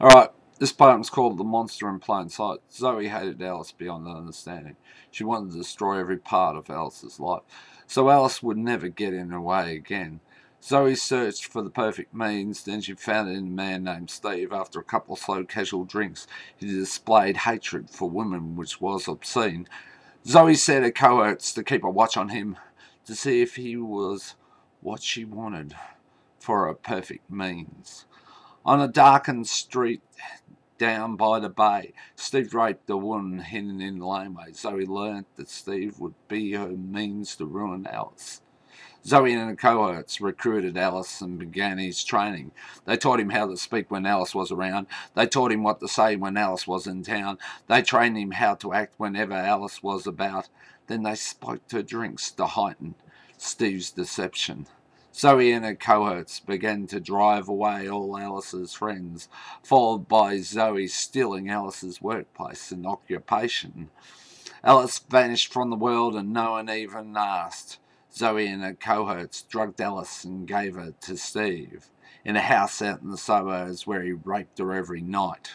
Alright, this poem is called The Monster in Plain Sight. Zoe hated Alice beyond understanding. She wanted to destroy every part of Alice's life, so Alice would never get in her way again. Zoe searched for the perfect means, then she found it in a man named Steve. After a couple of slow casual drinks, he displayed hatred for women, which was obscene. Zoe set her cohorts to keep a watch on him, to see if he was what she wanted for a perfect means. On a darkened street down by the bay, Steve raped a woman hidden in the laneway. Zoe learnt that Steve would be her means to ruin Alice. Zoe and her cohorts recruited Alice and began his training. They taught him how to speak when Alice was around. They taught him what to say when Alice was in town. They trained him how to act whenever Alice was about. Then they spiked her drinks to heighten Steve's deception. Zoe and her cohorts began to drive away all Alice's friends, followed by Zoe stealing Alice's workplace and occupation. Alice vanished from the world and no one even asked. Zoe and her cohorts drugged Alice and gave her to Steve in a house out in the suburbs where he raped her every night.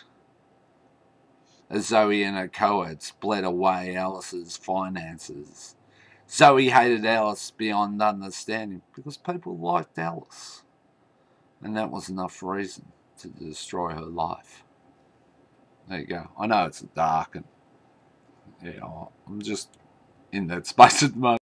As Zoe and her cohorts bled away Alice's finances. Zoe hated Alice beyond understanding because people liked Alice. And that was enough reason to destroy her life. There you go. I know it's dark and yeah, I'm just in that space at the moment.